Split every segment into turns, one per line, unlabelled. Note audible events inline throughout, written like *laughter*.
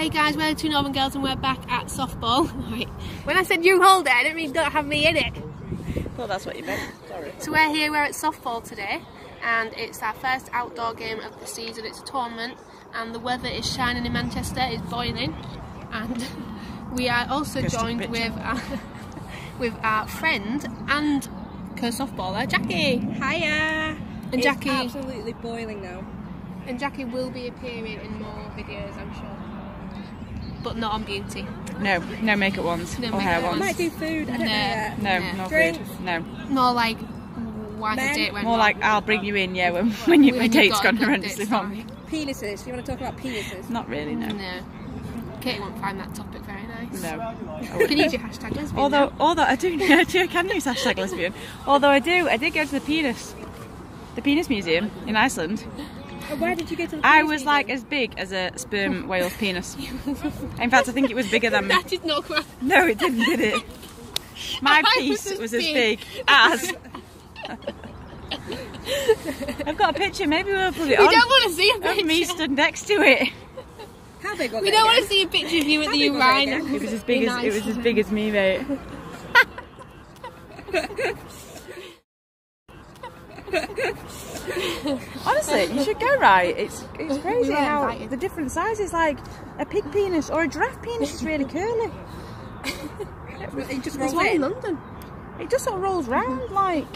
Hey guys, we're the two Northern Girls and we're back at softball. *laughs* Right. When I said you hold it, I didn't mean don't have me in it.
Well, that's what you meant. Sorry.
So we're here, we're at softball today, and it's our first outdoor game of the season. It's a tournament, and the weather is shining in Manchester, it's boiling, and *laughs* we are also
Just
joined with our, *laughs* with our friend and co-softballer, Jackie.
Hiya.
And
It's
Jackie,
absolutely boiling now.
and Jackie will be appearing in more videos, I'm sure, but not on beauty.
No, no makeup ones
No
or hair
makeup
I
ones.
might do food. I don't know
No.
yet.
No,
No.
no
Drink.
food. No.
More like why the
Men.
date went
More
wrong.
like I'll bring you in, yeah, when, when you,
When
my date's gone horrendously
date
wrong.
Penises. You want to talk about penises?
Not really, no.
No. Katie won't find that topic very nice.
No. *laughs*
You can use your hashtag lesbian.
Although,
now.
although I do, *laughs* I do, I can use hashtag lesbian. Although I do, I did go to the penis, the penis museum in Iceland.
Uh, Where did you go to the
I
penis
was like as big as a sperm whale's penis. In fact, I think it was bigger than me. *laughs*
that did not come out.
No, it didn't, did it? *laughs* My
I
piece
was as
was as
big.
big as. I've got a picture. Maybe we'll put it
We
on.
don't want to see a picture.
Of me stood next to it.
How big was
We
it?
don't want to see a picture of you at the
big was it
It was as big
In
as it was as big as me, mate. *laughs* *laughs* Honestly, you should go right. It's it's crazy
were
how
invited.
the different sizes. Like a pig penis or a giraffe penis is really curly.
It just rolls
one in
in.
London.
It just sort of rolls round like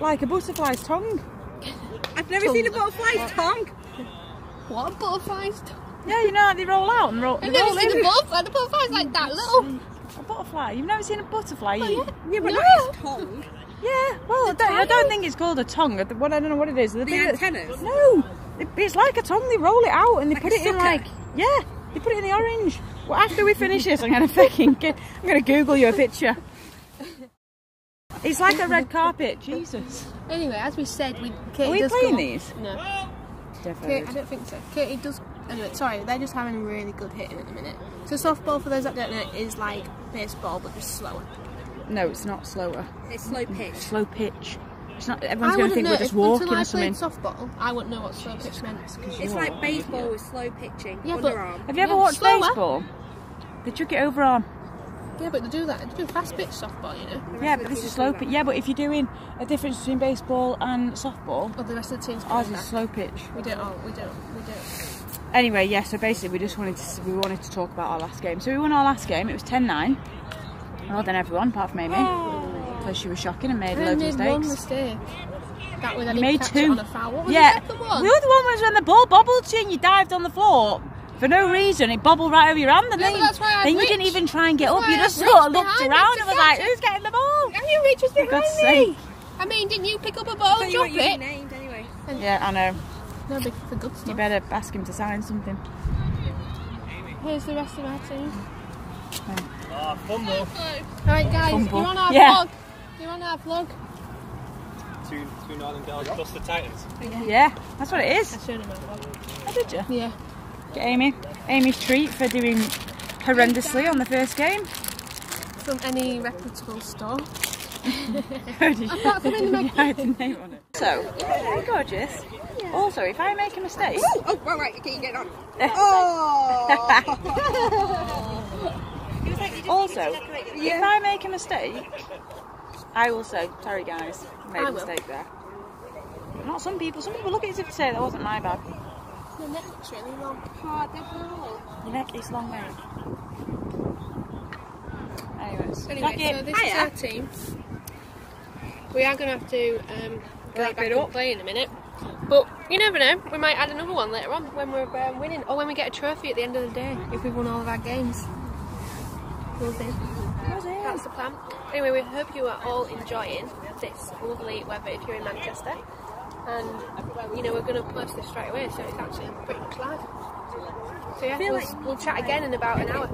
like a butterfly's tongue.
I've never seen a butterfly's tongue.
What a butterfly's tongue.
Yeah, you know how they roll out and roll.
I've
they
never
roll
seen
in.
a butterfly. The butterfly's like that little.
A butterfly. You've never seen a butterfly?
Oh,
eat?
yeah.
Yeah, but
No.
not its tongue.
Yeah, well, I don't, I don't think it's called a tongue. I What I don't know what it is. The,
The
thing that-
antennas.
No, it, it's like a tongue. They roll it out and they
Like
put
a
it in like yeah, they put it in the orange. Well, after we finish this, I'm gonna *laughs* fucking get, I'm gonna Google you a picture. It's like a red carpet. Jesus.
Anyway, as we said, we Katie
Are we
does
playing
go-
these?
No. Kate,
Definitely.
I don't think so. Katie does. Anyway, sorry, they're just having a really good hitting at the minute. So softball, for those that don't know, is like baseball but just slower.
No, it's not slower.
It's slow pitch.
Slow pitch. It's not.
I
Everyone's gonna
wouldn't
think
know
we're just walking
until I
or
played
something.
softball. I wouldn't know what slow pitch meant.
It's like baseball with slow pitching.
Yeah, but-
Underarm.
Have you ever
Yeah,
watched
slower.
baseball? They chuck it over on.
Yeah, but they do that. They do fast pitch softball, you know.
Yeah, but
of
this is slow pitch. Yeah, but if you're doing a difference between baseball and softball,
But the rest of the teams
ours
play
is
that.
slow pitch.
We don't. Oh, we don't. We don't.
Anyway, yeah, so basically we just wanted to we wanted to talk about our last game. So we won our last game. It was 10-9. Well done everyone, apart from Amy. Because she was shocking and made
I
loads of
made one
mistakes.
mistake. That when I
You made two.
on a foul. What was
yeah.
the second one?
The other one was when the ball bobbled you and you dived on the floor. For no reason, it bobbled right over your hand, and
Yeah,
then,
that's why I
then you didn't even try and get
That's
up. You just sort of looked around and was like, "Who's getting the ball?"
And you reach was behind
God's
me.
sake!
I mean, didn't you pick up a ball
I
and
you
drop
weren't using
it?
names anyway.
Yeah, I know.
No, big for good
You better ask him to sign something.
Here's the rest of our team.
Ah, fumble.
Right, guys,
Fumble.
you're on our
Yeah.
vlog. You want on our vlog.
Two, two Northern Girls plus the Titans.
Yeah, that's what it is.
I showed him our vlog.
Oh, did you?
Yeah.
Get Amy. Amy's treat for doing horrendously on the first game.
From any reputable store.
How *laughs* did
Apart from in the
you hide the name on it? So, oh, gorgeous. Also, if I make a mistake,
Oh, right, right. Okay, you get on. *laughs* Oh! *laughs*
also, if I make a mistake, I will say, sorry guys, made
I
a
will.
mistake there. But not some people. Some people look at it as if to say that wasn't my bad.
The neck's really long.
Your neck is long, mate. Anyways,
Anyway, so this is
Hiya.
our team. We are going to have to um, go
Wrap
back
it up.
play in a minute. But you never know, we might add another one later on when we're um, winning or when we get a trophy at the end of the day if we've won all of our games. That's the plan. Anyway, we hope you are all enjoying this lovely weather if you're in Manchester. And, you know, we're going to post this straight away, so it's actually pretty much live. So yeah, we'll,
like-
we'll chat again in about an hour.